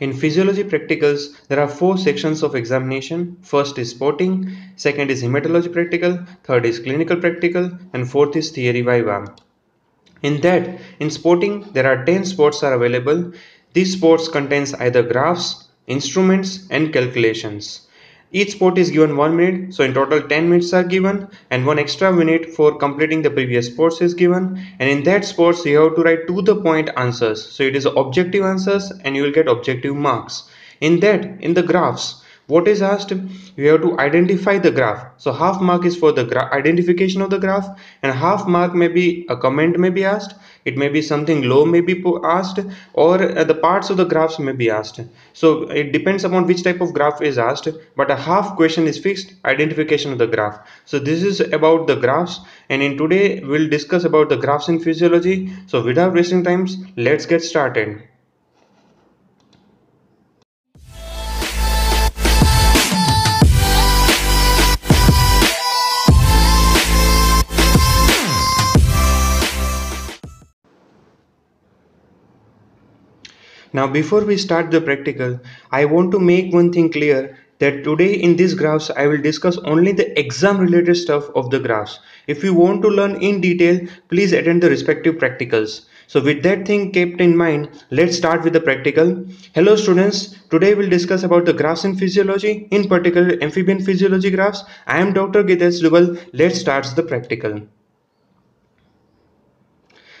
In physiology practicals, there are four sections of examination. First is sporting, second is hematology practical, third is clinical practical, and fourth is theory viva. In that, in sporting, there are 10 sports are available. These sports contains either graphs, instruments, and calculations. Each sport is given 1 minute, so in total 10 minutes are given and 1 extra minute for completing the previous sports is given and in that sports you have to write to the point answers. So it is objective answers and you will get objective marks. In that, in the graphs, what is asked you have to identify the graph so half mark is for the identification of the graph and half mark may be a comment may be asked it may be something low may be asked or uh, the parts of the graphs may be asked. So it depends upon which type of graph is asked but a half question is fixed identification of the graph. So this is about the graphs and in today we'll discuss about the graphs in physiology. So without wasting times let's get started Now before we start the practical, I want to make one thing clear that today in these graphs I will discuss only the exam related stuff of the graphs. If you want to learn in detail, please attend the respective practicals. So with that thing kept in mind, let's start with the practical. Hello students, today we'll discuss about the graphs in physiology, in particular amphibian physiology graphs. I am Dr. Gitesh Dubal. Let's start the practical.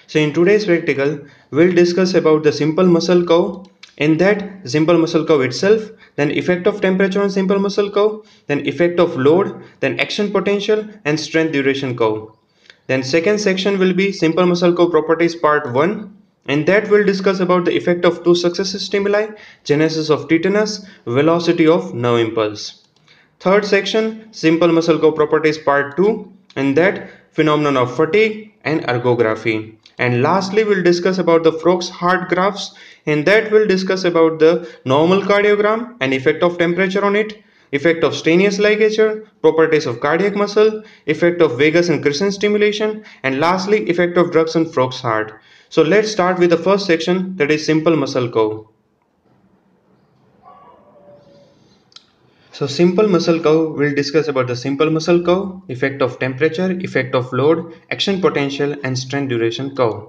So in today's practical, we'll discuss about the simple muscle curve. In that simple muscle curve itself, then effect of temperature on simple muscle curve, then effect of load, then action potential and strength duration curve. Then second section will be simple muscle curve properties part 1. In that we'll discuss about the effect of two successive stimuli, genesis of tetanus, velocity of nerve impulse. Third section, simple muscle curve properties part 2. In that phenomenon of fatigue and ergography and lastly we'll discuss about the Frogs heart graphs in that we'll discuss about the normal cardiogram and effect of temperature on it effect of Stannius ligature, properties of cardiac muscle, effect of vagus and crescent stimulation, and lastly effect of drugs on frog's heart. So let's start with the first section that is simple muscle curve. So simple muscle curve will discuss about the simple muscle curve, effect of temperature, effect of load, action potential and strength duration curve.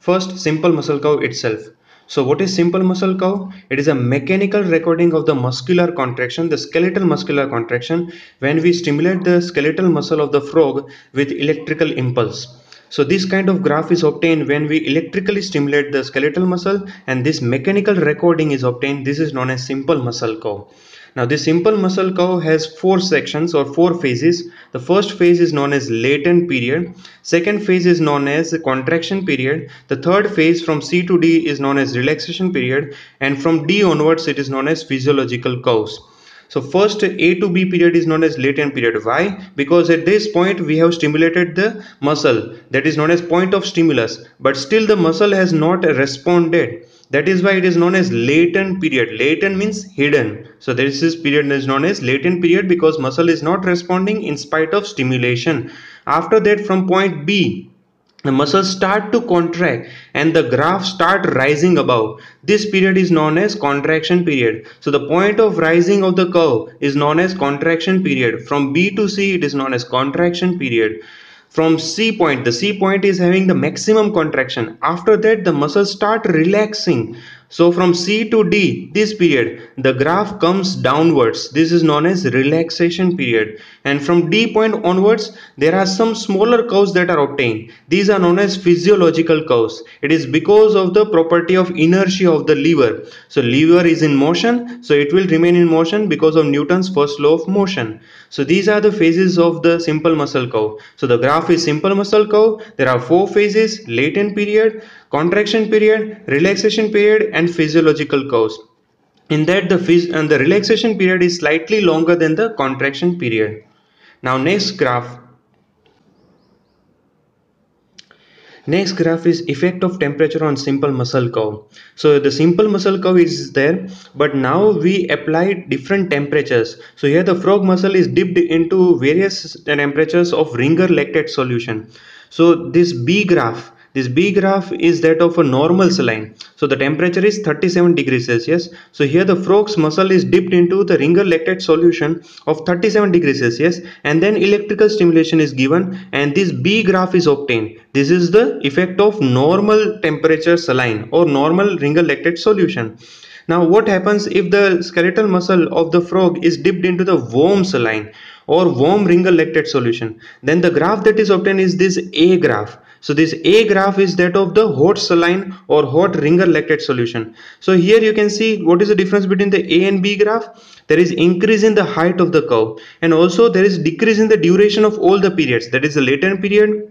First simple muscle curve itself. So what is simple muscle curve? It is a mechanical recording of the muscular contraction, the skeletal muscular contraction when we stimulate the skeletal muscle of the frog with electrical impulse. So this kind of graph is obtained when we electrically stimulate the skeletal muscle and this mechanical recording is obtained. This is known as simple muscle curve. Now this simple muscle curve has four sections or four phases. The first phase is known as latent period. Second phase is known as contraction period. The third phase from C to D is known as relaxation period and from D onwards it is known as physiological curves. So first A to B period is known as latent period. Why? Because at this point we have stimulated the muscle that is known as point of stimulus but still the muscle has not responded. That is why it is known as latent period. Latent means hidden. So this is period is known as latent period because muscle is not responding in spite of stimulation. After that from point B the muscles start to contract and the graph start rising above this period is known as contraction period so the point of rising of the curve is known as contraction period from b to c it is known as contraction period from c point. The c point is having the maximum contraction. After that the muscles start relaxing so from C to D, this period, the graph comes downwards. This is known as relaxation period. And from D point onwards, there are some smaller curves that are obtained. These are known as physiological curves. It is because of the property of inertia of the lever. So lever is in motion, so it will remain in motion because of Newton's first law of motion. So these are the phases of the simple muscle curve. So the graph is simple muscle curve. There are four phases, latent period, contraction period, relaxation period and physiological curves. In that the and the relaxation period is slightly longer than the contraction period. Now next graph. Next graph is effect of temperature on simple muscle curve. So the simple muscle curve is there but now we apply different temperatures. So here the frog muscle is dipped into various temperatures of ringer lactate solution. So this B graph This B graph is that of a normal saline. So the temperature is 37 degrees Celsius. So here the frog's muscle is dipped into the ringer lactate solution of 37 degrees Celsius and then electrical stimulation is given and this B graph is obtained. This is the effect of normal temperature saline or normal ringer lactate solution. Now what happens if the skeletal muscle of the frog is dipped into the warm saline or warm ringer lactate solution? Then the graph that is obtained is this A graph. So this A graph is that of the hot saline or hot ringer lactate solution. So here you can see what is the difference between the A and B graph. There is increase in the height of the curve and also there is decrease in the duration of all the periods that is the latent period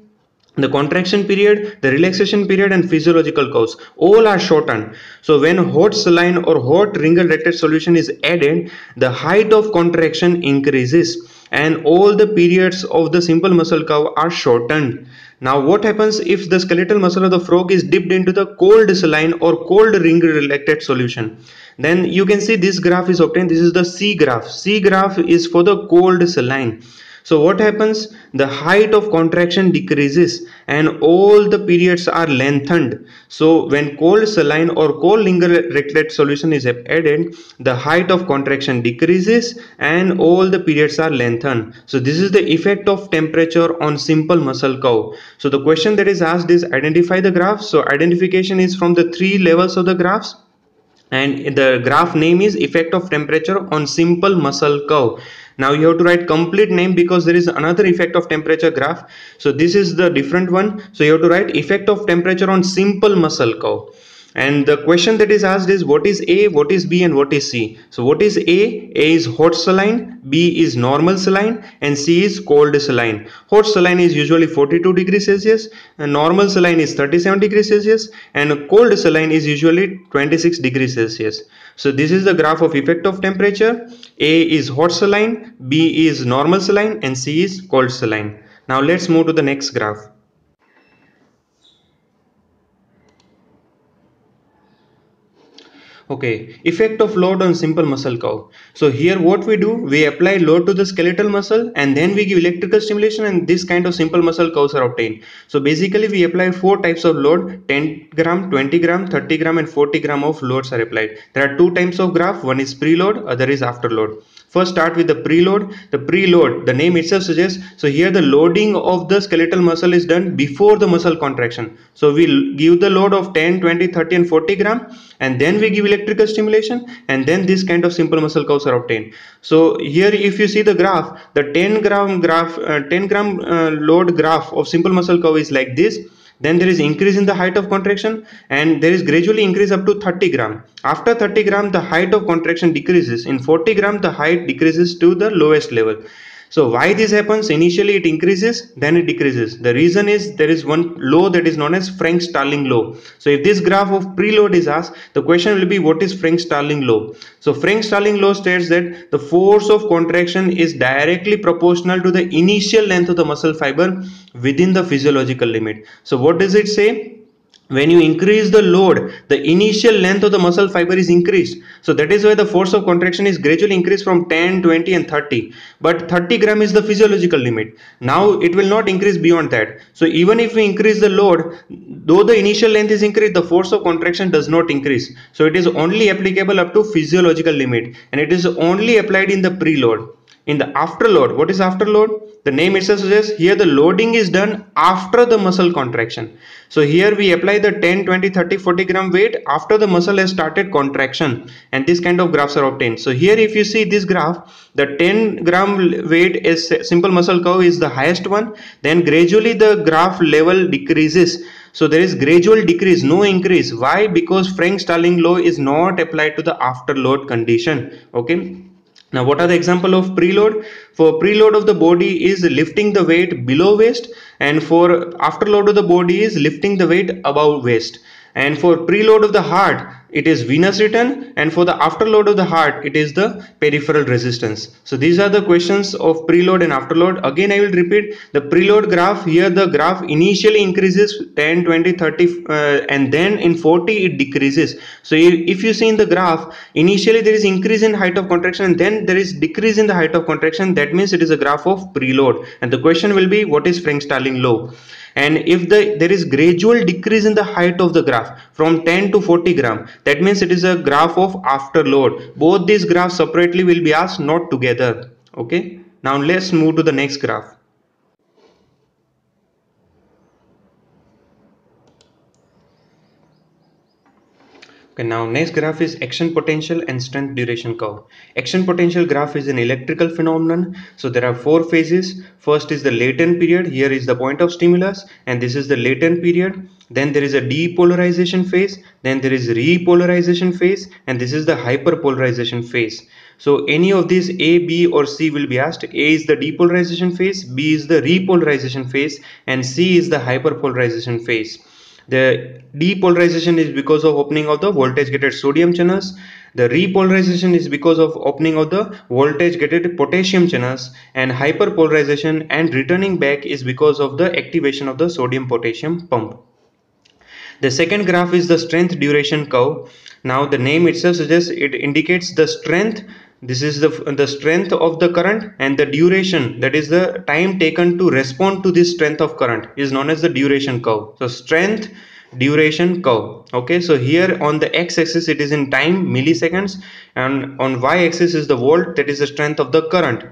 the contraction period, the relaxation period and physiological curves all are shortened. So when hot saline or hot ringer lactate solution is added, the height of contraction increases and all the periods of the simple muscle curve are shortened. Now what happens if the skeletal muscle of the frog is dipped into the cold saline or cold ringer lactate solution? Then you can see this graph is obtained. This is the C graph. C graph is for the cold saline. So what happens? The height of contraction decreases and all the periods are lengthened. So when cold saline or cold lactate solution is added, the height of contraction decreases and all the periods are lengthened. So this is the effect of temperature on simple muscle curve. So the question that is asked is identify the graph. So identification is from the three levels of the graphs and the graph name is effect of temperature on simple muscle curve now you have to write complete name because there is another effect of temperature graph. So this is the different one. So you have to write effect of temperature on simple muscle curve. And the question that is asked is what is a what is b and what is c? So what is a? A is hot saline b is normal saline and c is cold saline. Hot saline is usually 42 degrees celsius and normal saline is 37 degrees celsius and cold saline is usually 26 degrees celsius so this is the graph of effect of temperature. A is hot saline b is normal saline and c is cold saline. Now let's move to the next graph Okay, effect of load on simple muscle curve. So here what we do, we apply load to the skeletal muscle and then we give electrical stimulation and this kind of simple muscle curves are obtained. So basically we apply four types of load, 10 gram, 20 gram, 30 gram and 40 gram of loads are applied. There are two types of graph, one is preload, other is afterload. First start with the preload. The preload, the name itself suggests, so here the loading of the skeletal muscle is done before the muscle contraction. So we give the load of 10, 20, 30 and 40 gram and then we give electrical stimulation and then this kind of simple muscle curves are obtained. So here if you see the graph, the 10 gram graph, uh, 10 gram uh, load graph of simple muscle curve is like this then there is increase in the height of contraction and there is gradually increase up to 30 gram after 30 gram the height of contraction decreases in 40 gram the height decreases to the lowest level so why this happens? Initially it increases, then it decreases. The reason is there is one law that is known as Frank-Starling law. So if this graph of preload is asked, the question will be what is Frank-Starling law? So Frank-Starling law states that the force of contraction is directly proportional to the initial length of the muscle fiber within the physiological limit. So what does it say? when you increase the load the initial length of the muscle fiber is increased. So that is why the force of contraction is gradually increased from 10 20 and 30 but 30 gram is the physiological limit. Now it will not increase beyond that. So even if we increase the load though the initial length is increased the force of contraction does not increase. So it is only applicable up to physiological limit and it is only applied in the preload in the afterload what is afterload the name itself suggests here the loading is done after the muscle contraction so here we apply the 10 20 30 40 gram weight after the muscle has started contraction and this kind of graphs are obtained so here if you see this graph the 10 gram weight is simple muscle curve is the highest one then gradually the graph level decreases so there is gradual decrease, no increase. Why? Because Frank-Starling law is not applied to the afterload condition. Okay. Now what are the example of preload? For preload of the body is lifting the weight below waist and for afterload of the body is lifting the weight above waist. And for preload of the heart it is venous return and for the afterload of the heart it is the peripheral resistance. So these are the questions of preload and afterload. Again i will repeat the preload graph here the graph initially increases 10 20 30 uh, and then in 40 it decreases. So if you see in the graph initially there is increase in height of contraction and then there is decrease in the height of contraction. That means it is a graph of preload. And the question will be what is frank starling law? And if the there is gradual decrease in the height of the graph from 10 to 40 gram that means it is a graph of after load both these graphs separately will be asked not together okay now let's move to the next graph Okay, now next graph is action potential and strength duration curve. Action potential graph is an electrical phenomenon. So there are four phases. First is the latent period. Here is the point of stimulus and this is the latent period. Then there is a depolarization phase. Then there is repolarization phase and this is the hyperpolarization phase. So any of these A, B or C will be asked. A is the depolarization phase, B is the repolarization phase and C is the hyperpolarization phase. The depolarization is because of opening of the voltage gated sodium channels. The repolarization is because of opening of the voltage gated potassium channels and hyperpolarization and returning back is because of the activation of the sodium potassium pump. The second graph is the strength duration curve. Now the name itself suggests it indicates the strength. This is the the strength of the current and the duration. That is the time taken to respond to this strength of current. Is known as the duration curve. So strength duration curve. Okay so here on the x-axis it is in time milliseconds and on y-axis is the volt that is the strength of the current.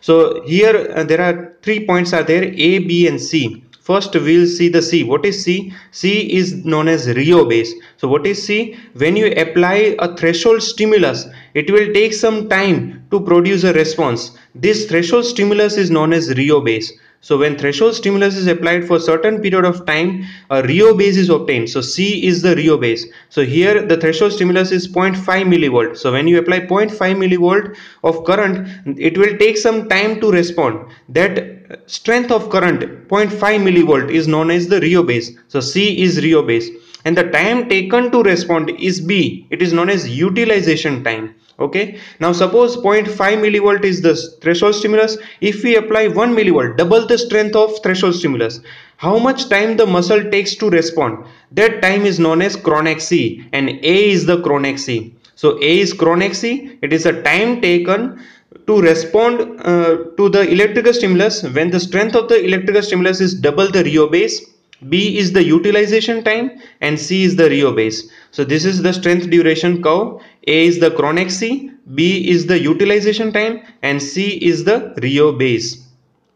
So here uh, there are three points are there a b and c First, we'll see the C. What is C? C is known as rheobase. So what is C? When you apply a threshold stimulus, it will take some time to produce a response. This threshold stimulus is known as rheobase. So when threshold stimulus is applied for a certain period of time, a rheobase is obtained. So C is the rheobase. So here the threshold stimulus is 0.5 millivolt. So when you apply 0.5 millivolt of current, it will take some time to respond. That strength of current 0.5 millivolt is known as the rheobase. So C is rheobase. And the time taken to respond is B. It is known as utilization time. Okay? Now suppose 0.5 millivolt is the threshold stimulus. If we apply 1 millivolt double the strength of threshold stimulus. How much time the muscle takes to respond? That time is known as chronaxie. And a is the chronaxie. So a is chronaxie. It is a time taken to respond uh, to the electrical stimulus when the strength of the electrical stimulus is double the rheobase B is the utilization time and C is the rheobase. So this is the strength duration curve. A is the chronaxie, B is the utilization time and C is the rheobase.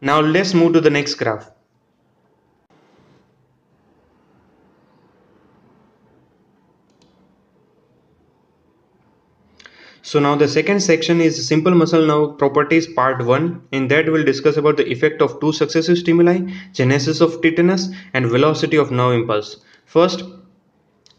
Now let's move to the next graph. So now the second section is simple muscle nerve properties part 1. In that we'll discuss about the effect of two successive stimuli, genesis of tetanus and velocity of nerve impulse. First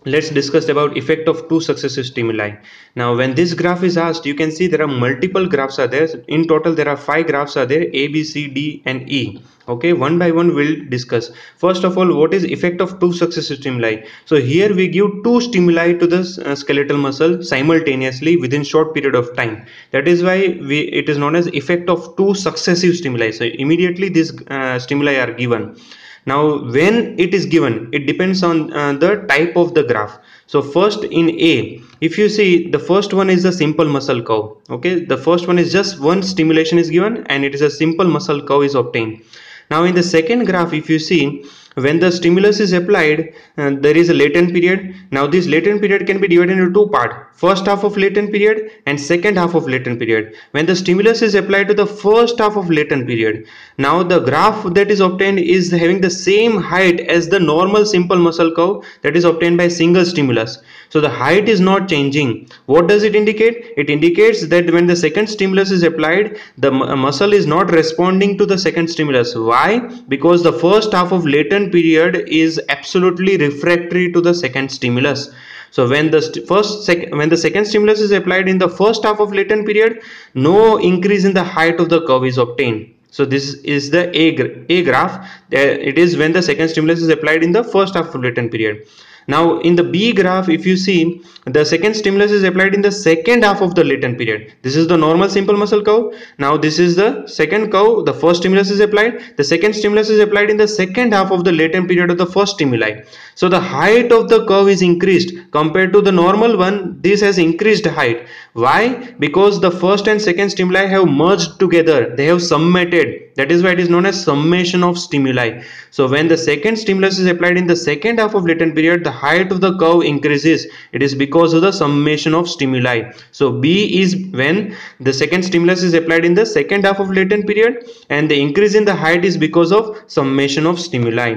let's discuss about effect of two successive stimuli. Now when this graph is asked you can see there are multiple graphs are there. In total there are five graphs are there a b c d and e. Okay one by one we'll discuss. First of all what is effect of two successive stimuli? So here we give two stimuli to the uh, skeletal muscle simultaneously within short period of time. That is why we it is known as effect of two successive stimuli. So immediately these uh, stimuli are given now when it is given it depends on uh, the type of the graph. So first in a if you see the first one is a simple muscle curve okay? The first one is just one stimulation is given and it is a simple muscle curve is obtained. Now in the second graph if you see when the stimulus is applied uh, there is a latent period now this latent period can be divided into two part first half of latent period and second half of latent period when the stimulus is applied to the first half of latent period now the graph that is obtained is having the same height as the normal simple muscle curve that is obtained by single stimulus so the height is not changing. What does it indicate? It indicates that when the second stimulus is applied, the muscle is not responding to the second stimulus. Why? Because the first half of latent period is absolutely refractory to the second stimulus. So when the first when the second stimulus is applied in the first half of latent period, no increase in the height of the curve is obtained. So this is the A, A graph. It is when the second stimulus is applied in the first half of latent period Now in the B graph, if you see the second stimulus is applied in the second half of the latent period. This is the normal simple muscle curve. Now this is the second curve. The first stimulus is applied. The second stimulus is applied in the second half of the latent period of the first stimuli. So the height of the curve is increased compared to the normal one. This has increased height. Why? Because the first and second stimuli have merged together. They have summated that is why it is known as summation of stimuli so when the second stimulus is applied in the second half of latent period the height of the curve increases it is because of the summation of stimuli so b is when the second stimulus is applied in the second half of latent period and the increase in the height is because of summation of stimuli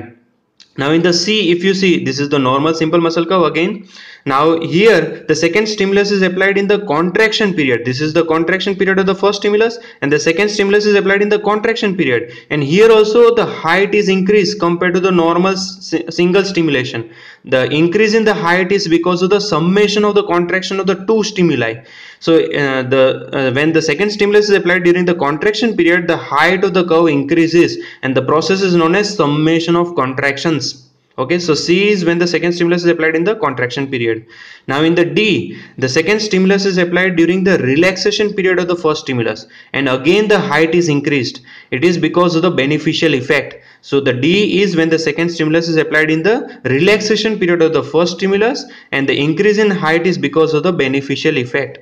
now in the C, if you see, this is the normal simple muscle curve again. Now here, the second stimulus is applied in the contraction period. This is the contraction period of the first stimulus and the second stimulus is applied in the contraction period. And here also the height is increased compared to the normal single stimulation. The increase in the height is because of the summation of the contraction of the two stimuli. So uh, the uh, when the second stimulus is applied during the contraction period, the height of the curve increases and the process is known as summation of contractions okay so c is when the second stimulus is applied in the contraction period. Now in the d the second stimulus is applied during the relaxation period of the first stimulus. And again the height is increased. It is because of the beneficial effect. So the d is when the second stimulus is applied in the relaxation period of the first stimulus and the increase in height is because of the beneficial effect.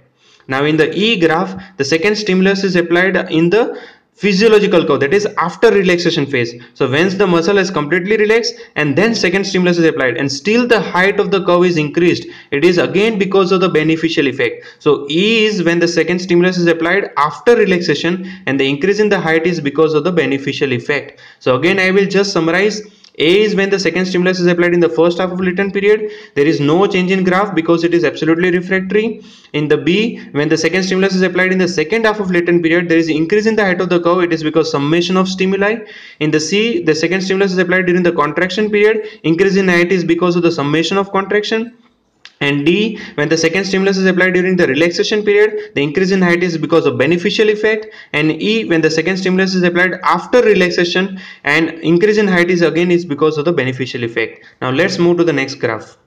Now in the E graph, the second stimulus is applied in the physiological curve that is after relaxation phase. So once the muscle is completely relaxed and then second stimulus is applied and still the height of the curve is increased it is again because of the beneficial effect. So e is when the second stimulus is applied after relaxation and the increase in the height is because of the beneficial effect. So again i will just summarize a is when the second stimulus is applied in the first half of latent period. There is no change in graph because it is absolutely refractory. In the B, when the second stimulus is applied in the second half of latent period, there is increase in the height of the curve. It is because summation of stimuli. In the C, the second stimulus is applied during the contraction period. Increase in height is because of the summation of contraction and D when the second stimulus is applied during the relaxation period the increase in height is because of beneficial effect. And E when the second stimulus is applied after relaxation and increase in height is again is because of the beneficial effect. Now let's move to the next graph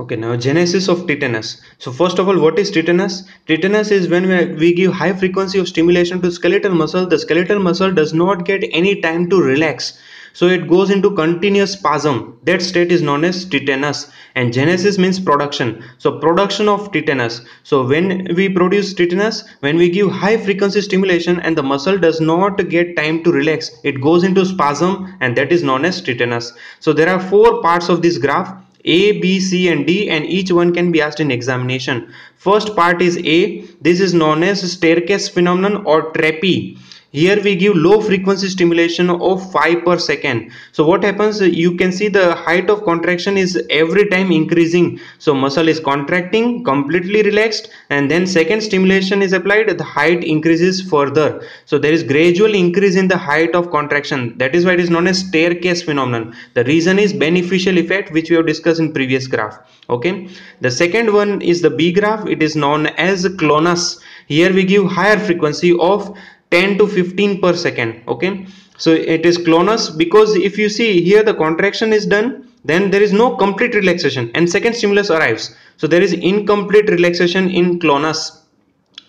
Okay, now genesis of tetanus. So first of all, what is tetanus? Tetanus is when we we give high frequency of stimulation to skeletal muscle. The skeletal muscle does not get any time to relax. So it goes into continuous spasm. That state is known as tetanus. And genesis means production. So production of tetanus. So when we produce tetanus, when we give high frequency stimulation and the muscle does not get time to relax, it goes into spasm and that is known as tetanus. So there are four parts of this graph a, B, C and D and each one can be asked in examination. First part is A. This is known as staircase phenomenon or treppe. Here we give low frequency stimulation of 5 per second. So what happens? You can see the height of contraction is every time increasing. So muscle is contracting, completely relaxed and then second stimulation is applied, the height increases further. So there is gradual increase in the height of contraction. That is why it is known as staircase phenomenon. The reason is beneficial effect which we have discussed in previous graph. Okay. The second one is the B graph. It is known as clonus. Here we give higher frequency of 10 to 15 per second okay? So it is clonus because if you see here the contraction is done then there is no complete relaxation and second stimulus arrives. So there is incomplete relaxation in clonus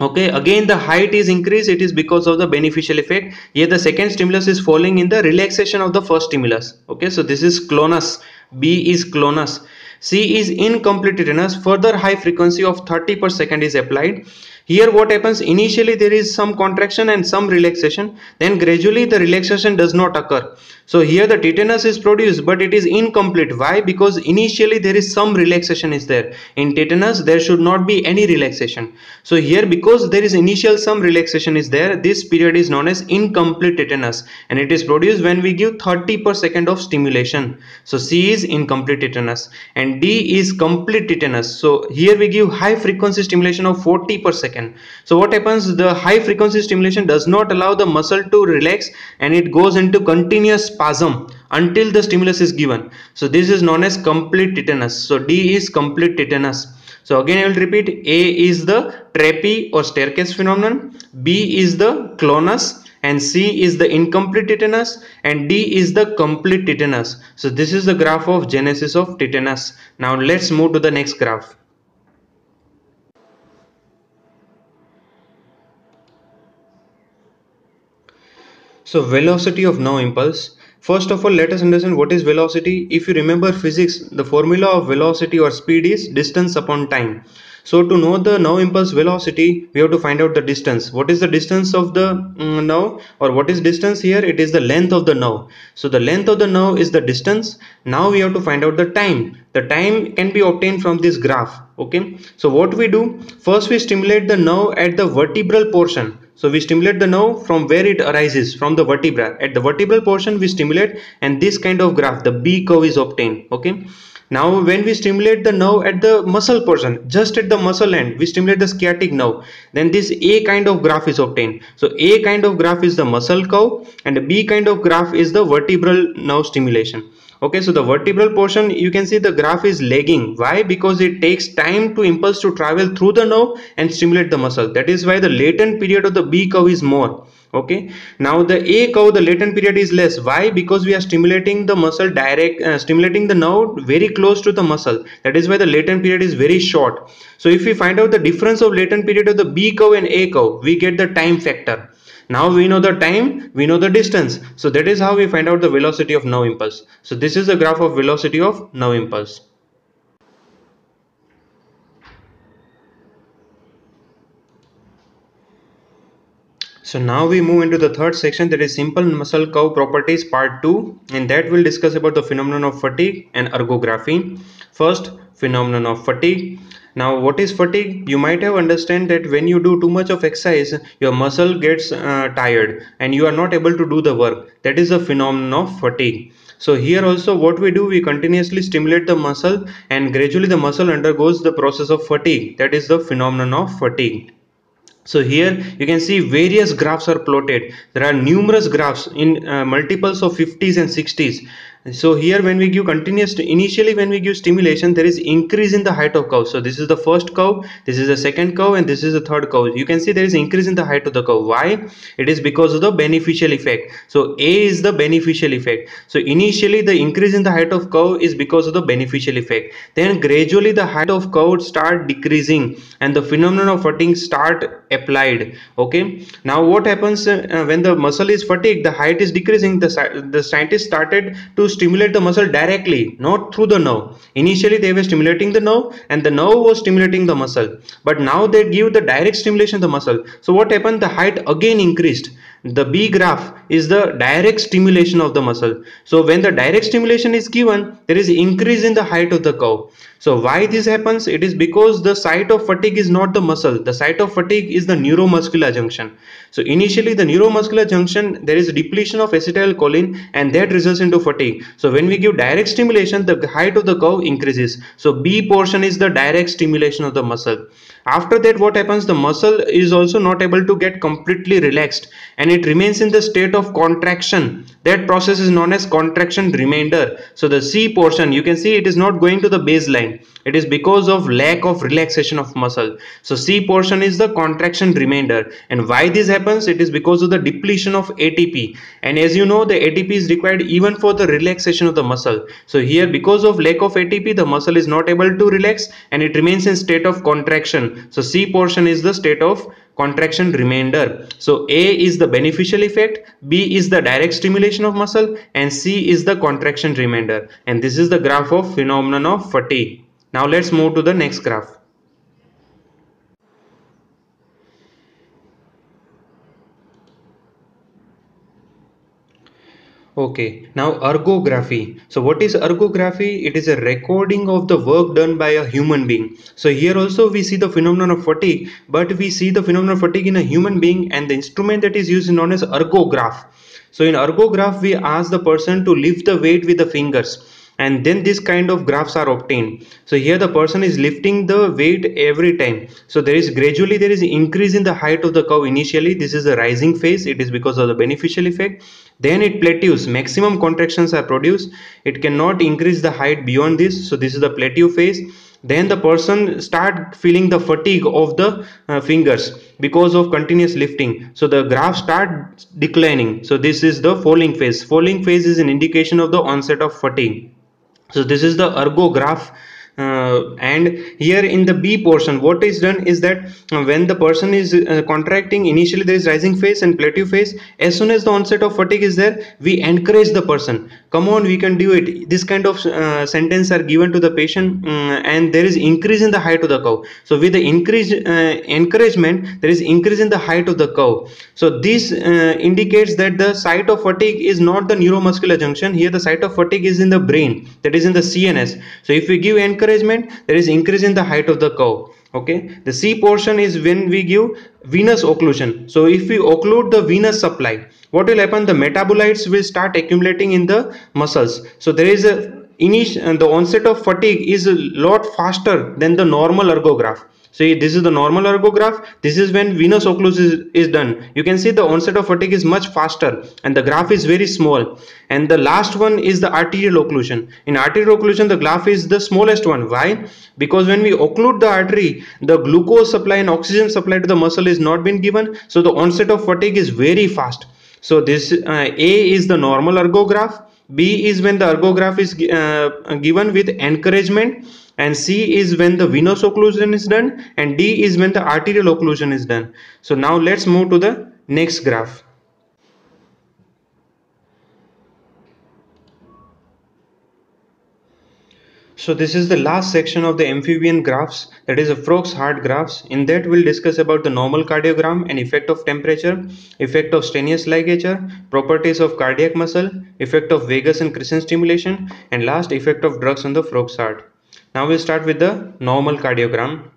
okay? Again the height is increased. It is because of the beneficial effect. Here the second stimulus is falling in the relaxation of the first stimulus okay? So this is clonus. B is clonus. C is incomplete tetanus. Further high frequency of 30 per second is applied here what happens initially there is some contraction and some relaxation then gradually the relaxation does not occur. So here the tetanus is produced but it is incomplete. Why? Because initially there is some relaxation is there. In tetanus there should not be any relaxation. So here because there is initial some relaxation is there this period is known as incomplete tetanus and it is produced when we give 30 per second of stimulation. So C is incomplete tetanus and D is complete tetanus. So here we give high frequency stimulation of 40 per second second. So what happens? The high frequency stimulation does not allow the muscle to relax and it goes into continuous spasm until the stimulus is given. So this is known as complete tetanus. So d is complete tetanus. So again i will repeat. A is the treppe or staircase phenomenon. B is the clonus and C is the incomplete tetanus and D is the complete tetanus. So this is the graph of genesis of tetanus. Now let's move to the next graph. So velocity of nerve impulse. First of all, let us understand what is velocity. If you remember physics, the formula of velocity or speed is distance upon time. So to know the nerve impulse velocity, we have to find out the distance. What is the distance of the um, nerve or what is distance here? It is the length of the nerve. So the length of the nerve is the distance. Now we have to find out the time. The time can be obtained from this graph. Okay. So what we do? First we stimulate the nerve at the vertebral portion so we stimulate the nerve from where it arises from the vertebra. At the vertebral portion we stimulate and this kind of graph the B curve is obtained. Okay. Now when we stimulate the nerve at the muscle portion just at the muscle end we stimulate the sciatic nerve then this A kind of graph is obtained. So A kind of graph is the muscle curve and B kind of graph is the vertebral nerve stimulation okay so the vertebral portion you can see the graph is lagging. Why? Because it takes time to impulse to travel through the nerve and stimulate the muscle. That is why the latent period of the b curve is more. Okay? Now the a curve the latent period is less. Why? Because we are stimulating the muscle direct uh, stimulating the nerve very close to the muscle. That is why the latent period is very short. So if we find out the difference of latent period of the b curve and a curve we get the time factor now we know the time we know the distance. So that is how we find out the velocity of nerve impulse. So this is the graph of velocity of nerve impulse. So now we move into the third section that is simple muscle curve properties part 2 and that will discuss about the phenomenon of fatigue and ergography. First phenomenon of fatigue now what is fatigue? You might have understand that when you do too much of exercise your muscle gets uh, tired and you are not able to do the work. That is a phenomenon of fatigue. So here also what we do we continuously stimulate the muscle and gradually the muscle undergoes the process of fatigue. That is the phenomenon of fatigue. So here you can see various graphs are plotted. There are numerous graphs in uh, multiples of 50s and 60s so here when we give continuous initially when we give stimulation there is increase in the height of curve so this is the first curve this is the second curve and this is the third curve you can see there is increase in the height of the curve why? It is because of the beneficial effect. So a is the beneficial effect. So initially the increase in the height of curve is because of the beneficial effect. Then gradually the height of curve start decreasing and the phenomenon of fatigue start applied. Okay? Now what happens uh, when the muscle is fatigued the height is decreasing. The the scientist started to stimulate the muscle directly not through the nerve. Initially they were stimulating the nerve and the nerve was stimulating the muscle. But now they give the direct stimulation to the muscle. So what happened? The height again increased the B graph is the direct stimulation of the muscle. So when the direct stimulation is given, there is increase in the height of the curve. So why this happens? It is because the site of fatigue is not the muscle. The site of fatigue is the neuromuscular junction. So initially the neuromuscular junction, there is depletion of acetylcholine and that results into fatigue. So when we give direct stimulation, the height of the curve increases. So B portion is the direct stimulation of the muscle after that what happens? The muscle is also not able to get completely relaxed and it remains in the state of contraction. That process is known as contraction remainder. So the c portion you can see it is not going to the baseline it is because of lack of relaxation of muscle so c portion is the contraction remainder and why this happens it is because of the depletion of atp and as you know the atp is required even for the relaxation of the muscle so here because of lack of atp the muscle is not able to relax and it remains in state of contraction so C portion is the state of contraction remainder. So A is the beneficial effect, B is the direct stimulation of muscle and C is the contraction remainder. And this is the graph of phenomenon of fatigue. Now let's move to the next graph. Okay, now ergography. So what is ergography? It is a recording of the work done by a human being. So here also we see the phenomenon of fatigue, but we see the phenomenon of fatigue in a human being and the instrument that is used is known as ergograph. So in ergograph, we ask the person to lift the weight with the fingers and then this kind of graphs are obtained. So here the person is lifting the weight every time. So there is gradually there is increase in the height of the curve initially. This is the rising phase. It is because of the beneficial effect. Then it plateaus. Maximum contractions are produced. It cannot increase the height beyond this. So this is the plateau phase. Then the person start feeling the fatigue of the uh, fingers because of continuous lifting. So the graph start declining. So this is the falling phase. Falling phase is an indication of the onset of fatigue so this is the ergograph and here in the B portion what is done is that uh, when the person is uh, contracting initially there is rising phase and plateau phase. As soon as the onset of fatigue is there we encourage the person. Come on we can do it. This kind of uh, sentence are given to the patient um, and there is increase in the height of the curve so with the increase uh, encouragement there is increase in the height of the curve so this uh, indicates that the site of fatigue is not the neuromuscular junction. Here the site of fatigue is in the brain that is in the cns so if we give encouragement encouragement there is increase in the height of the curve okay? The c portion is when we give venous occlusion. So if we occlude the venous supply what will happen? The metabolites will start accumulating in the muscles. So there is a initial the onset of fatigue is a lot faster than the normal ergograph See, this is the normal ergograph. This is when venous occlusion is, is done. You can see the onset of fatigue is much faster and the graph is very small. And the last one is the arterial occlusion. In arterial occlusion, the graph is the smallest one. Why? Because when we occlude the artery, the glucose supply and oxygen supply to the muscle is not been given. So the onset of fatigue is very fast. So this uh, A is the normal ergograph. B is when the ergograph is uh, given with encouragement and C is when the venous occlusion is done and D is when the arterial occlusion is done. So now let's move to the next graph. So this is the last section of the amphibian graphs that is a Frog's heart graphs. In that we'll discuss about the normal cardiogram and effect of temperature, effect of Stannius ligature, properties of cardiac muscle, effect of vagus and crescent stimulation and last effect of drugs on the Frog's heart. Now we'll start with the normal cardiogram.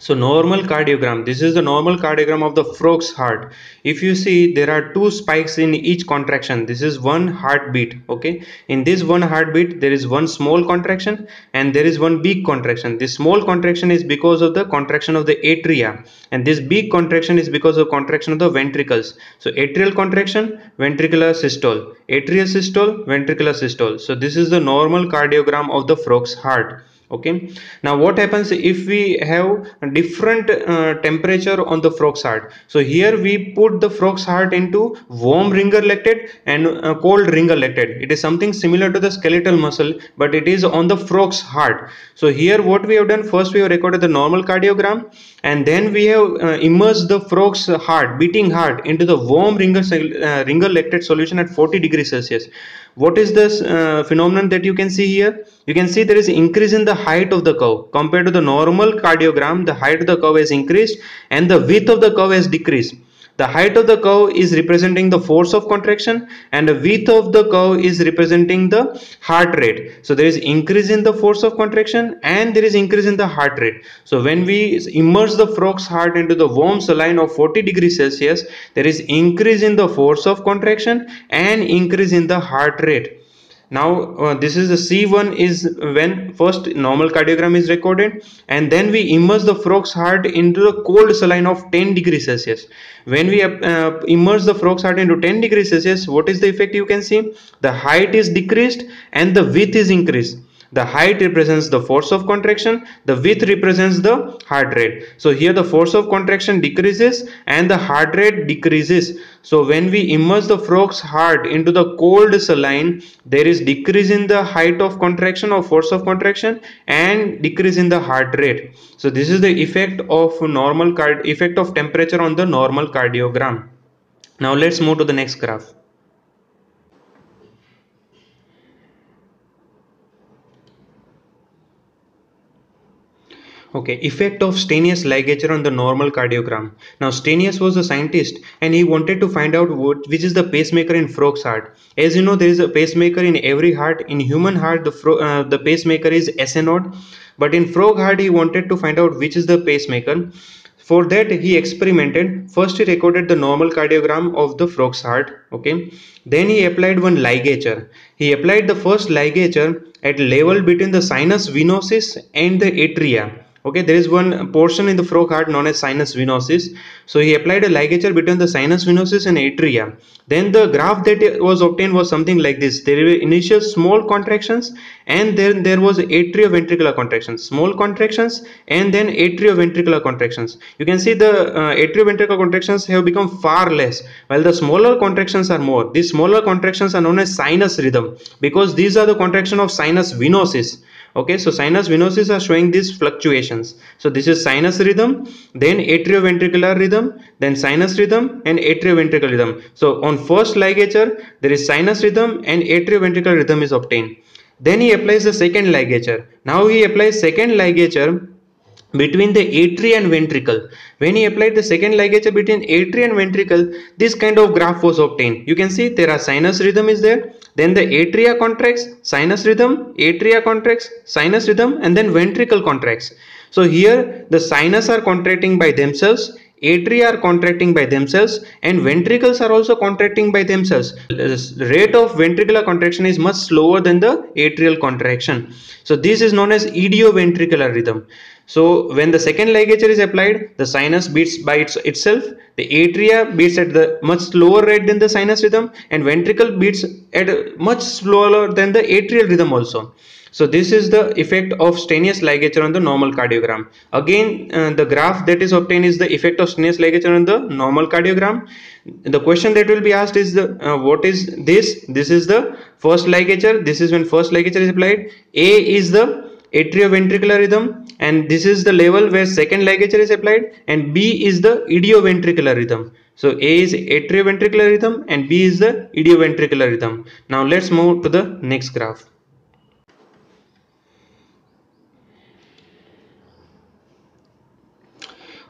So normal cardiogram, this is the normal cardiogram of the Frog's heart. If you see there are two spikes in each contraction. This is one heartbeat, okay? In this one heartbeat, there is one small contraction and there is one big contraction. This small contraction is because of the contraction of the atria and this big contraction is because of contraction of the ventricles. So atrial contraction, ventricular systole, atrial systole, ventricular systole. So this is the normal cardiogram of the Frog's heart okay. Now what happens if we have a different uh, temperature on the frog's heart? So here we put the frog's heart into warm ringer lactate and uh, cold ringer lactate it is something similar to the skeletal muscle but it is on the frog's heart. So here what we have done first we have recorded the normal cardiogram and then we have uh, immersed the frog's heart beating heart into the warm ringer uh, ringer lactate solution at 40 degrees celsius what is this uh, phenomenon that you can see here? You can see there is increase in the height of the curve. Compared to the normal cardiogram the height of the curve has increased and the width of the curve has decreased the height of the curve is representing the force of contraction and the width of the curve is representing the heart rate. So there is increase in the force of contraction and there is increase in the heart rate. So when we immerse the frog's heart into the warm saline of 40 degrees Celsius, there is increase in the force of contraction and increase in the heart rate now uh, this is the c1 is when first normal cardiogram is recorded and then we immerse the frog's heart into the cold saline of 10 degrees celsius. When we uh, immerse the frog's heart into 10 degrees celsius what is the effect you can see? The height is decreased and the width is increased the height represents the force of contraction the width represents the heart rate. So here the force of contraction decreases and the heart rate decreases. So when we immerse the frog's heart into the cold saline there is decrease in the height of contraction or force of contraction and decrease in the heart rate. So this is the effect of normal card effect of temperature on the normal cardiogram. Now let's move to the next graph Okay, effect of Stannius ligature on the normal cardiogram. Now Stannius was a scientist and he wanted to find out what, which is the pacemaker in frog's heart. As you know, there is a pacemaker in every heart. In human heart, the, uh, the pacemaker is SA node. But in Froeg heart, he wanted to find out which is the pacemaker. For that, he experimented. First, he recorded the normal cardiogram of the frog's heart. Okay. Then he applied one ligature. He applied the first ligature at level between the sinus venosus and the atria okay there is one portion in the frog heart known as sinus venosus so he applied a ligature between the sinus venosus and atria. Then the graph that was obtained was something like this. There were initial small contractions and then there was atrioventricular contractions. Small contractions and then atrioventricular contractions. You can see the uh, atrioventricular contractions have become far less while the smaller contractions are more. These smaller contractions are known as sinus rhythm because these are the contraction of sinus venosus okay so sinus venosus are showing these fluctuations. So this is sinus rhythm then atrioventricular rhythm then sinus rhythm and atrioventricular rhythm. So on first ligature there is sinus rhythm and atrioventricular rhythm is obtained. Then he applies the second ligature. Now he applies second ligature between the atria and ventricle. When he applied the second ligature between atria and ventricle this kind of graph was obtained. You can see there are sinus rhythm is there then the atria contracts sinus rhythm atria contracts sinus rhythm and then ventricle contracts. So here the sinus are contracting by themselves atria are contracting by themselves and ventricles are also contracting by themselves. The rate of ventricular contraction is much slower than the atrial contraction. So this is known as idioventricular rhythm. So when the second ligature is applied the sinus beats by its, itself the atria beats at the much slower rate than the sinus rhythm and ventricle beats at much slower than the atrial rhythm also so this is the effect of Stannius ligature on the normal cardiogram. Again, uh, the graph that is obtained is the effect of Stannius ligature on the normal cardiogram. The question that will be asked is the uh, what is this? This is the first ligature. This is when first ligature is applied. A is the atrioventricular rhythm and this is the level where second ligature is applied and B is the idioventricular rhythm. So A is atrioventricular rhythm and B is the idioventricular rhythm. Now let's move to the next graph.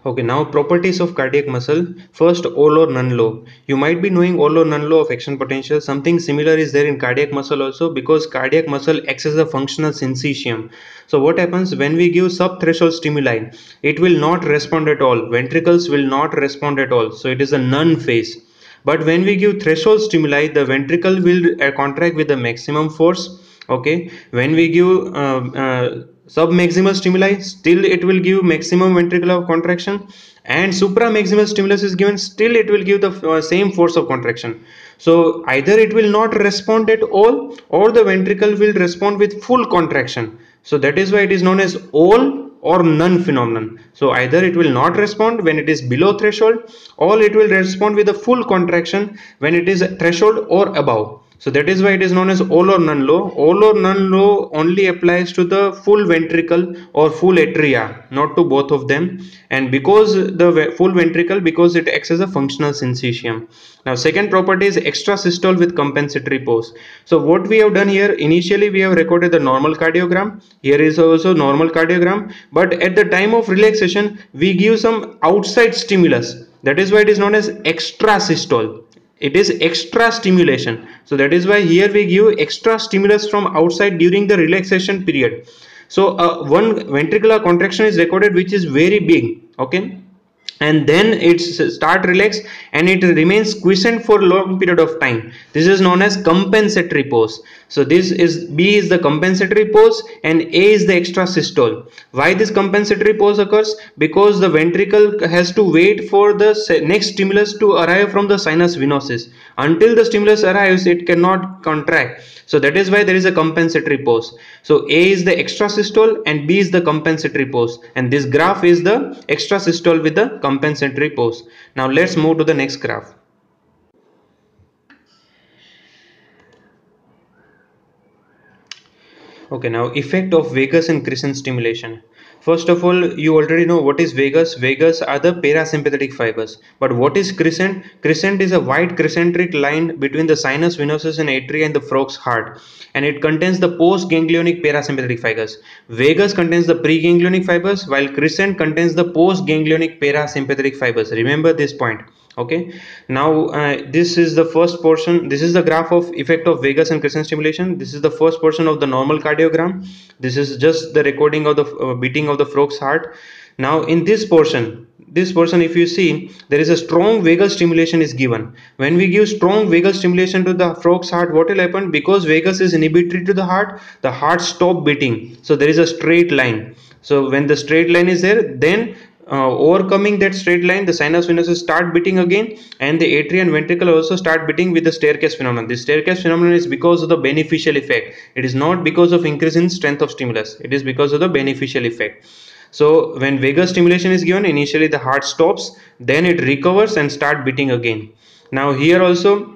Okay, now properties of cardiac muscle. First, all or none law. You might be knowing all or none law of action potential. Something similar is there in cardiac muscle also because cardiac muscle acts as a functional syncytium. So what happens when we give sub-threshold stimuli? It will not respond at all. Ventricles will not respond at all. So it is a none phase. But when we give threshold stimuli, the ventricle will uh, contract with the maximum force. Okay, when we give uh, uh, submaximal stimuli still it will give maximum ventricular contraction and supramaximal stimulus is given still it will give the uh, same force of contraction. So either it will not respond at all or the ventricle will respond with full contraction. So that is why it is known as all or none phenomenon. So either it will not respond when it is below threshold or it will respond with a full contraction when it is threshold or above so that is why it is known as all or none law. All or none law only applies to the full ventricle or full atria, not to both of them. And because the full ventricle, because it acts as a functional syncytium. Now second property is extrasystole with compensatory pause. So what we have done here, initially we have recorded the normal cardiogram. Here is also normal cardiogram. But at the time of relaxation, we give some outside stimulus. That is why it is known as extrasystole it is extra stimulation. So that is why here we give extra stimulus from outside during the relaxation period. So uh, one ventricular contraction is recorded which is very big okay? And then it start relax and it remains quiescent for long period of time. This is known as compensatory pause so this is b is the compensatory pause and a is the extra systole. Why this compensatory pause occurs? Because the ventricle has to wait for the next stimulus to arrive from the sinus venosus until the stimulus arrives it cannot contract. So that is why there is a compensatory pause so a is the extra systole and b is the compensatory pause and this graph is the extra systole with the compensatory pause now let's move to the next graph okay now effect of vagus and crescent stimulation First of all, you already know what is vagus. Vagus are the parasympathetic fibers. But what is crescent? Crescent is a white crescentric line between the sinus venosus and atria and the frog's heart. And it contains the postganglionic parasympathetic fibers. Vagus contains the preganglionic fibers while crescent contains the postganglionic parasympathetic fibers. Remember this point okay. Now uh, this is the first portion. This is the graph of effect of vagus and crescent stimulation. This is the first portion of the normal cardiogram. This is just the recording of the uh, beating of the frog's heart. Now in this portion this portion if you see there is a strong vagal stimulation is given. When we give strong vagal stimulation to the frog's heart what will happen? Because vagus is inhibitory to the heart the heart stop beating. So there is a straight line. So when the straight line is there then uh, overcoming that straight line the sinus venosus start beating again and the atria and ventricle also start beating with the staircase phenomenon. This staircase phenomenon is because of the beneficial effect. It is not because of increase in strength of stimulus. It is because of the beneficial effect. So when vagus stimulation is given initially the heart stops then it recovers and start beating again. Now here also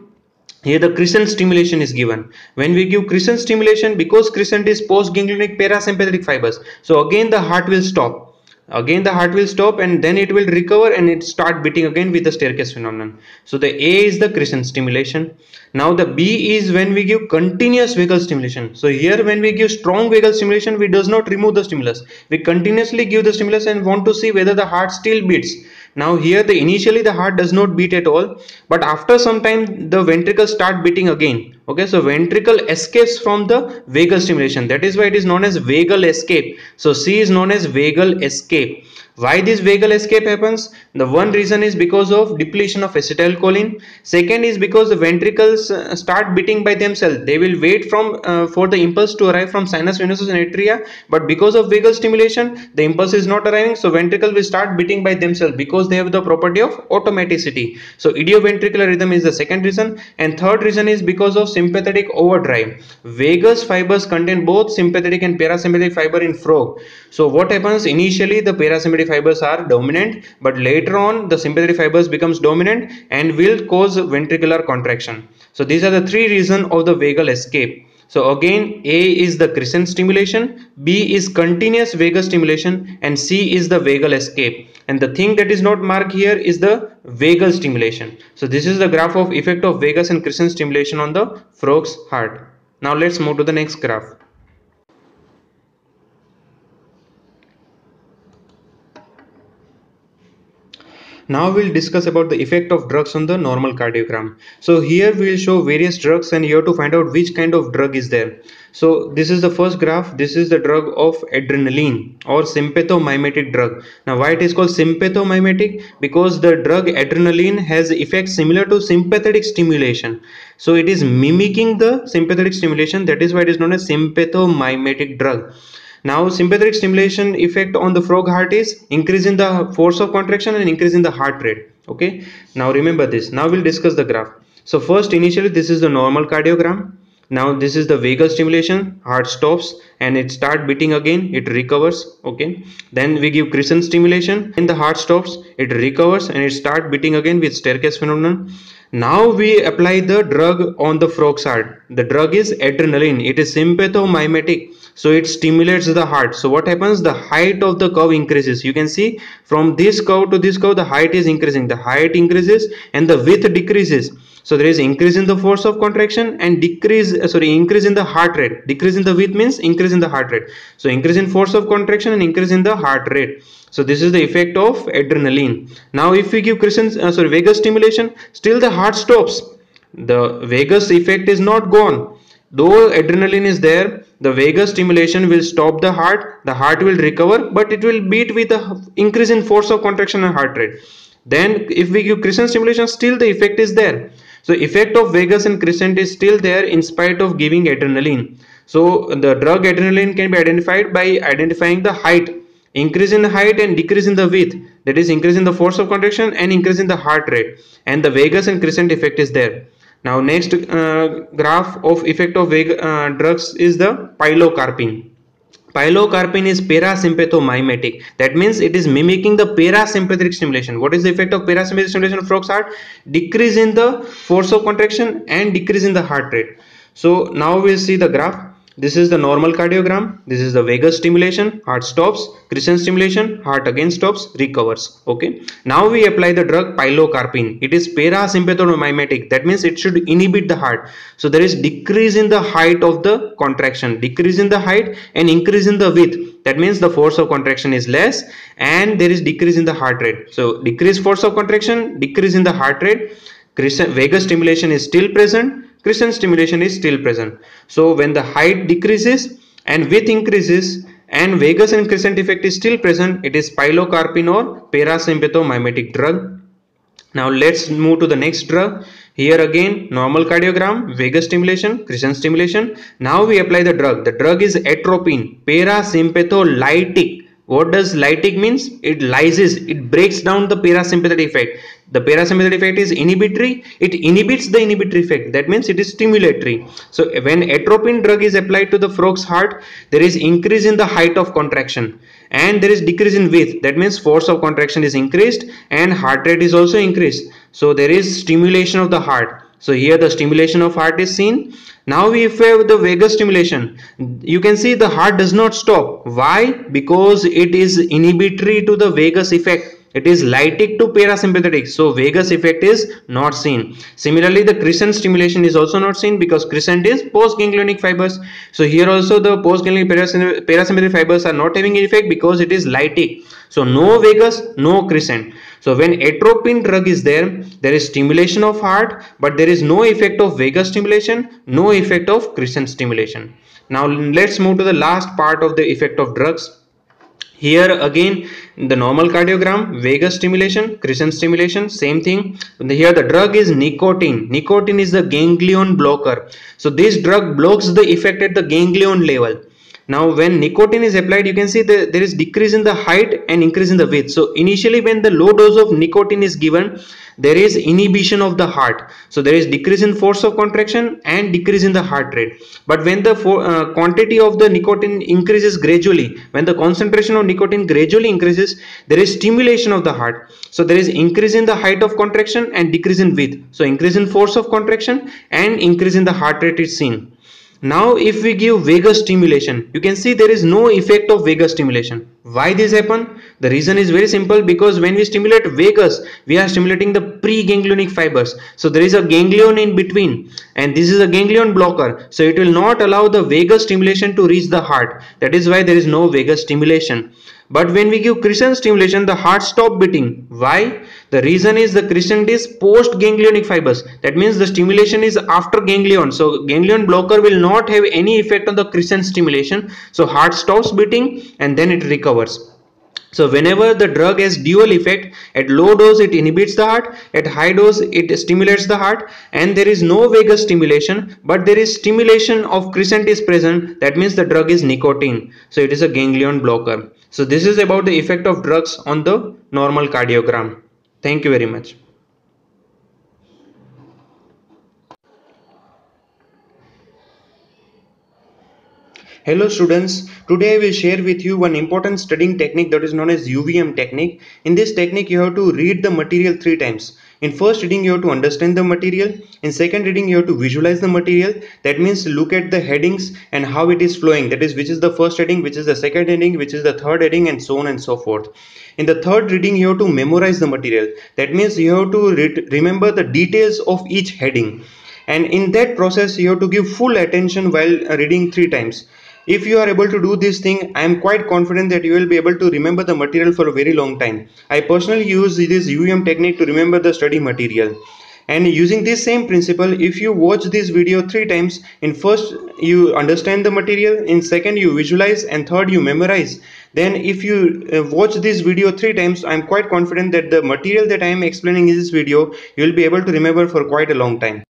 here the crescent stimulation is given. When we give crescent stimulation because crescent is post ganglionic parasympathetic fibers so again the heart will stop again the heart will stop and then it will recover and it start beating again with the staircase phenomenon. So the a is the crescent stimulation. Now the b is when we give continuous vagal stimulation. So here when we give strong vagal stimulation we does not remove the stimulus. We continuously give the stimulus and want to see whether the heart still beats. Now here the initially the heart does not beat at all but after some time the ventricles start beating again okay so ventricle escapes from the vagal stimulation. That is why it is known as vagal escape. So c is known as vagal escape why this vagal escape happens? The one reason is because of depletion of acetylcholine. Second is because the ventricles uh, start beating by themselves. They will wait from uh, for the impulse to arrive from sinus venosus and atria. But because of vagal stimulation the impulse is not arriving so ventricle will start beating by themselves because they have the property of automaticity. So idioventricular rhythm is the second reason. And third reason is because of sympathetic overdrive. Vagus fibers contain both sympathetic and parasympathetic fiber in frog. So what happens? Initially the parasympathetic fibers are dominant but later on the sympathetic fibers becomes dominant and will cause ventricular contraction so these are the three reasons of the vagal escape so again A is the crescent stimulation, B is continuous vagal stimulation and C is the vagal escape. And the thing that is not marked here is the vagal stimulation. So this is the graph of effect of vagus and crescent stimulation on the frog's heart. Now let's move to the next graph. Now we'll discuss about the effect of drugs on the normal cardiogram. So here we'll show various drugs and you have to find out which kind of drug is there. So this is the first graph. This is the drug of adrenaline or sympathomimetic drug. Now why it is called sympathomimetic? Because the drug adrenaline has effects similar to sympathetic stimulation. So it is mimicking the sympathetic stimulation. That is why it is known as sympathomimetic drug. Now sympathetic stimulation effect on the frog heart is increasing the force of contraction and increasing the heart rate. Okay. Now remember this. Now we'll discuss the graph. So first initially this is the normal cardiogram. Now this is the vagal stimulation. Heart stops and it start beating again. It recovers. Okay. Then we give crescent stimulation and the heart stops. It recovers and it start beating again with staircase phenomenon. Now we apply the drug on the frog's heart. The drug is adrenaline. It is sympathomimetic so it stimulates the heart so what happens the height of the curve increases you can see from this curve to this curve the height is increasing the height increases and the width decreases so there is increase in the force of contraction and decrease uh, sorry increase in the heart rate. Decrease in the width means increase in the heart rate. So increase in force of contraction and increase in the heart rate. So this is the effect of adrenaline. Now if we give crescent uh, sorry vagus stimulation still the heart stops. The vagus effect is not gone. Though adrenaline is there the vagus stimulation will stop the heart. The heart will recover but it will beat with a increase in force of contraction and heart rate. Then if we give crescent stimulation still the effect is there so effect of vagus and crescent is still there in spite of giving adrenaline. So the drug adrenaline can be identified by identifying the height. Increase in height and decrease in the width. That is increase in the force of contraction and increase in the heart rate. And the vagus and crescent effect is there. Now next uh, graph of effect of uh, drugs is the pilocarpine. Pilocarpine is parasympathomimetic. That means it is mimicking the parasympathetic stimulation. What is the effect of parasympathetic stimulation of frog's heart? Decrease in the force of contraction and decrease in the heart rate. So now we'll see the graph. This is the normal cardiogram. This is the vagus stimulation. Heart stops. Crescent stimulation. Heart again stops. Recovers. Okay. Now we apply the drug pilocarpine. It is parasympathomimetic. That means it should inhibit the heart. So there is decrease in the height of the contraction. Decrease in the height and increase in the width. That means the force of contraction is less and there is decrease in the heart rate. So decrease force of contraction, decrease in the heart rate. Vagus stimulation is still present crescent stimulation is still present. So when the height decreases and width increases and vagus and crescent effect is still present it is pilocarpine or parasympathomimetic drug. Now let's move to the next drug. Here again normal cardiogram vagus stimulation crescent stimulation. Now we apply the drug. The drug is atropine parasympatholytic what does lytic means? It lyses it breaks down the parasympathetic effect. The parasympathetic effect is inhibitory. It inhibits the inhibitory effect. That means it is stimulatory. So when atropine drug is applied to the frog's heart there is increase in the height of contraction and there is decrease in width. That means force of contraction is increased and heart rate is also increased. So there is stimulation of the heart. So here the stimulation of heart is seen now we have the vagus stimulation, you can see the heart does not stop. Why? Because it is inhibitory to the vagus effect. It is lytic to parasympathetic. So vagus effect is not seen. Similarly, the crescent stimulation is also not seen because crescent is postganglionic fibers. So here also the postganglionic parasympathetic fibers are not having effect because it is lytic. So no vagus, no crescent. So when atropine drug is there, there is stimulation of heart, but there is no effect of vagus stimulation, no effect of crescent stimulation. Now let's move to the last part of the effect of drugs. Here again the normal cardiogram, vagus stimulation, crescent stimulation, same thing. Here the drug is nicotine. Nicotine is the ganglion blocker. So this drug blocks the effect at the ganglion level now when nicotine is applied you can see that there is decrease in the height and increase in the width. So initially when the low dose of nicotine is given there is inhibition of the heart. So there is decrease in force of contraction and decrease in the heart rate. But when the for, uh, quantity of the nicotine increases gradually when the concentration of nicotine gradually increases there is stimulation of the heart. So there is increase in the height of contraction and decrease in width. So increase in force of contraction and increase in the heart rate is seen now if we give vagus stimulation, you can see there is no effect of vagus stimulation. Why this happen? The reason is very simple because when we stimulate vagus, we are stimulating the preganglionic fibers. So there is a ganglion in between and this is a ganglion blocker. So it will not allow the vagus stimulation to reach the heart. That is why there is no vagus stimulation. But when we give crescent stimulation, the heart stop beating. Why? The reason is the crescent is post ganglionic fibers. That means the stimulation is after ganglion. So ganglion blocker will not have any effect on the crescent stimulation. So heart stops beating and then it recovers. So whenever the drug has dual effect, at low dose it inhibits the heart, at high dose it stimulates the heart and there is no vagus stimulation but there is stimulation of crescent is present that means the drug is nicotine. So it is a ganglion blocker. So this is about the effect of drugs on the normal cardiogram. Thank you very much. Hello students, today I will share with you one important studying technique that is known as UVM technique. In this technique you have to read the material three times. In first reading you have to understand the material. In second reading you have to visualize the material. That means look at the headings and how it is flowing. That is which is the first heading, which is the second heading, which is the third heading and so on and so forth. In the third reading you have to memorize the material. That means you have to re remember the details of each heading. And in that process you have to give full attention while reading three times if you are able to do this thing i am quite confident that you will be able to remember the material for a very long time. I personally use this uvm technique to remember the study material. And using this same principle if you watch this video three times in first you understand the material in second you visualize and third you memorize then if you uh, watch this video three times i'm quite confident that the material that i am explaining in this video you will be able to remember for quite a long time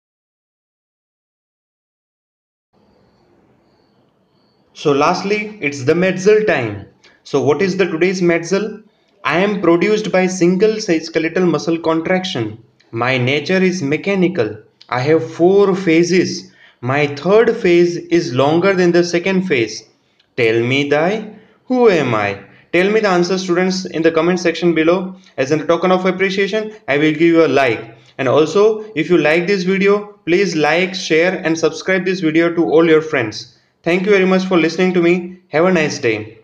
So lastly, it's the Metzel time. So what is the today's Metzel? I am produced by single skeletal muscle contraction. My nature is mechanical. I have four phases. My third phase is longer than the second phase. Tell me thy, who am I? Tell me the answer students in the comment section below. As a token of appreciation, I will give you a like. And also, if you like this video, please like, share and subscribe this video to all your friends. Thank you very much for listening to me. Have a nice day.